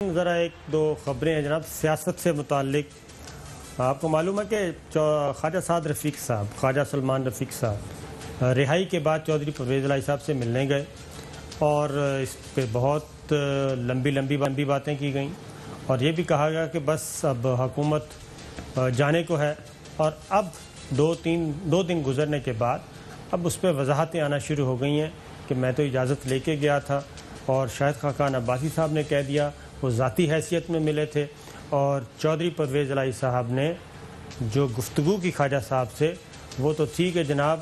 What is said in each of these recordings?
ذرا ایک دو خبریں ہیں جناب، سیاست سے متعلق۔ آپ کو معلوم ہے کہ خواجہ سعد رفیق صاحب، خواجہ سلمان رفیق صاحب رہائی کے بعد چودھری پرویز علائی صاحب سے ملنے گئے اور اس پہ بہت لمبی لمبی لمبی باتیں کی گئیں۔ اور یہ بھی کہا گیا کہ بس اب حکومت جانے کو ہے اور اب دو تین، دو دن گزرنے کے بعد اب اس پہ وضاحتیں آنا شروع ہو گئی ہیں کہ میں تو اجازت لے کے گیا تھا اور شاہد خاقان عباسی صاحب نے کہہ دیا وہ ذاتی حیثیت میں ملے تھے اور چودھری پرویز علائی صاحب نے جو گفتگو کی خواجہ صاحب سے، وہ تو ٹھیک ہے جناب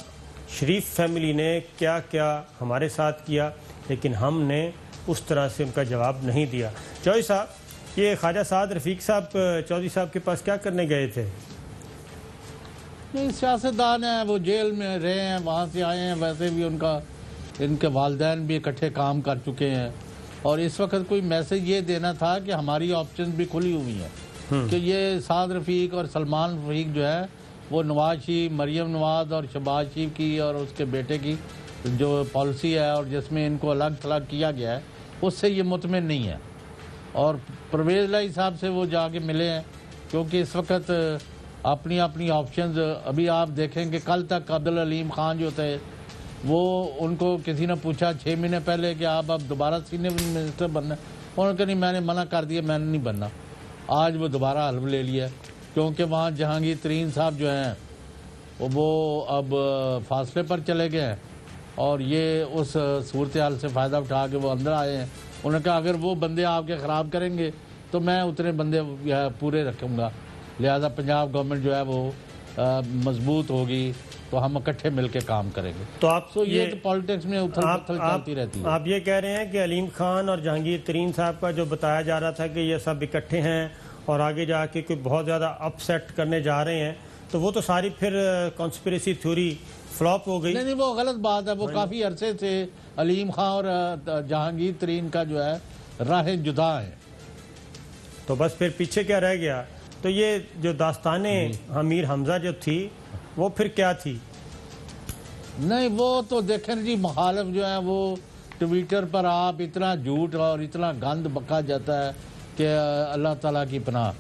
شریف فیملی نے کیا کیا ہمارے ساتھ کیا، لیکن ہم نے اس طرح سے ان کا جواب نہیں دیا۔ چودھری صاحب، یہ خواجہ سعد رفیق صاحب، چودھری صاحب کے پاس کیا کرنے گئے تھے؟ نہیں، سیاستدان ہیں، وہ جیل میں رہے ہیں، وہاں سے آئے ہیں، ویسے بھی ان کا، ان کے والدین بھی اکٹھے کام کر چکے ہیں۔ اور اس وقت کوئی میسج یہ دینا تھا کہ ہماری آپشن بھی کھلی ہوئی ہیں کہ یہ سعد رفیق اور سلمان رفیق جو ہے وہ نواز شریف مریم نواز اور شباز شریف کی اور اس کے بیٹے کی جو پالیسی ہے اور جس میں ان کو الگ تھلگ کیا گیا ہے اس سے یہ مطمئن نہیں ہے اور پرویز لائی صاحب سے وہ جا کے ملے ہیں کیونکہ اس وقت اپنی اپنی آپشنز ابھی آپ دیکھیں کہ کل تک عبد علیم خان جو تھے وہ ان کو کسی نے پوچھا چھ مہینے پہلے کہ آپ اب دوبارہ سینئر منسٹر بننا انہوں نے کہا نہیں، میں نے منع کر دیا، میں نے نہیں بننا۔ آج وہ دوبارہ حلف لے لیا کیونکہ وہاں جہانگیر ترین صاحب جو ہیں، وہ اب فاصلے پر چلے گئے ہیں۔ اور یہ اس صورتحال سے فائدہ اٹھا کے وہ اندر آئے ہیں۔ انہوں نے کہا، اگر وہ بندے آپ کے خراب کریں گے، تو میں اتنے بندے پورے رکھوں گا۔ لہذا پنجاب گورنمنٹ جو ہے وہ مضبوط ہوگی تو ہم اکٹھے مل کے کام کریں گے۔ تو آپ یہ تو پالیٹکس میں اتھل پتھل چلتی رہتی ہے۔ آپ یہ کہہ رہے ہیں کہ علیم خان اور جہانگیر ترین صاحب کا جو بتایا جا رہا تھا کہ یہ سب اکٹھے ہیں اور آگے جا کے کوئی بہت زیادہ اپ سیٹ کرنے جا رہے ہیں تو وہ تو ساری پھر کانسپریسی تھیوری فلاپ ہو گئی۔ نہیں نہیں وہ غلط بات ہے۔ وہ کافی عرصے سے علیم خان اور جہانگیر ترین کا جو ہے راہ جدا ہے۔ تو بس پھر پیچھے کیا رہ گیا؟ تو یہ جو داستانیں امیر حمزہ جو تھی وہ پھر کیا تھی؟ نہیں وہ تو دیکھیں جی مخالف جو ہیں وہ ٹویٹر پر آپ اتنا جھوٹ اور اتنا گند بکا جاتا ہے کہ اللہ تعالیٰ کی پناہ۔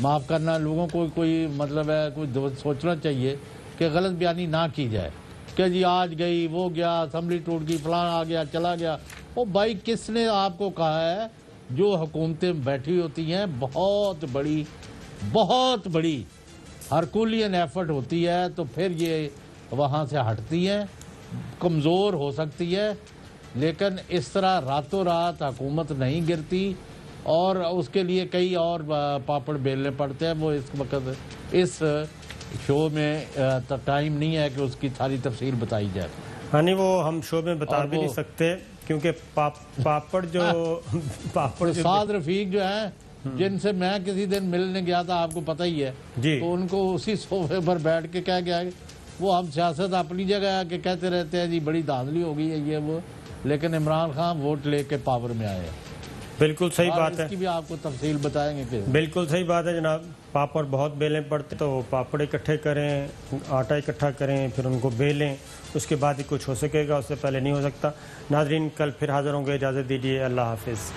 معاف کرنا لوگوں کو کوئی مطلب ہے کوئی سوچنا چاہیے کہ غلط بیانی نہ کی جائے۔ کہ جی آج گئی وہ گیا اسمبلی ٹوٹ گئی فلان آ گیا چلا گیا۔ وہ بھائی کس نے آپ کو کہا ہے؟ جو حکومتیں بیٹھی ہوتی ہیں بہت بڑی بہت بڑی ہرکولین ایفرٹ ہوتی ہے تو پھر یہ وہاں سے ہٹتی ہے کمزور ہو سکتی ہے لیکن اس طرح راتوں رات حکومت نہیں گرتی اور اس کے لیے کئی اور پاپڑ بیلنے پڑتے ہیں وہ اس وقت اس شو میں ٹائم نہیں ہے کہ اس کی ساری تفصیل بتائی جائے۔ ہاں نہیں وہ ہم شو میں بتا بھی نہیں سکتے کیونکہ پاپڑ جو پاپڑ سعد رفیق جو ہیں جن سے میں کسی دن ملنے گیا تھا آپ کو پتہ ہی ہے۔ جی۔ تو ان کو اسی صوفے پر بیٹھ کے کہہ گیا وہ ہم سیاست اپنی جگہ کہ کہتے رہتے ہیں جی بڑی دادلی ہو گئی ہے یہ وہ۔ لیکن عمران خان ووٹ لے کے پاور میں آئے۔ بالکل صحیح بات ہے۔ اس کی بھی آپ کو تفصیل بتائیں گے بالکل صحیح بات ہے جناب۔ پاپڑ بہت بیلیں پڑتے تو پاپڑ اکٹھے کریں آٹا اکٹھا کریں پھر ان کو بیلیں۔ اس کے بعد ہی کچھ ہو سکے گا اس سے پہلے نہیں ہو سکتا۔ ناظرین کل پھر حاضر ہوں گے اجازت دیجیے اللہ حافظ۔